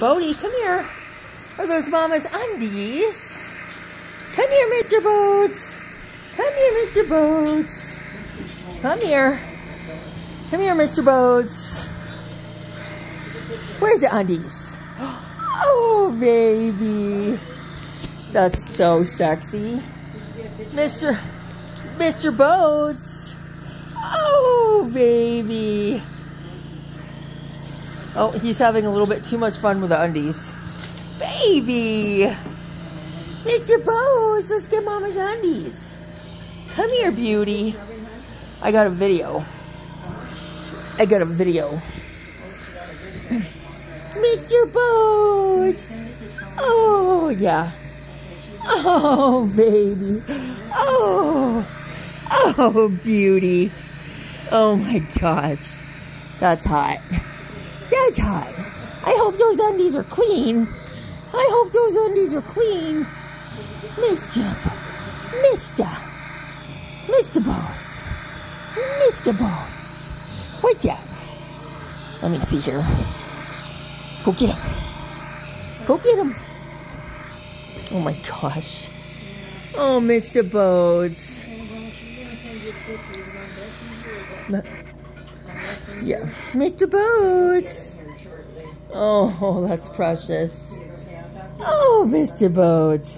Bodie, come here. Are those mama's undies? Come here, Mr. Boats. Come here, Mr. Boats. Come here. Come here, Mr. Boats. Where's the undies? Oh, baby. That's so sexy. Mr. Mr. Boats. Oh, baby. Oh, he's having a little bit too much fun with the undies. Baby! Mr. Boats, let's get Mama's undies. Come here, beauty. I got a video. I got a video. Mr. Boats! Oh, yeah. Oh, baby. Oh. Oh, beauty. Oh, my gosh. That's hot. That's hot. I hope those undies are clean. I hope those undies are clean. Mr. Mr. Mr. Boss. Mr. Boss. What's that? Let me see here. Go get him. Go get him. Oh my gosh. Oh, Mr. Boats. Yeah, Mr. Boats. Oh, that's precious. Oh, Mr. Boats.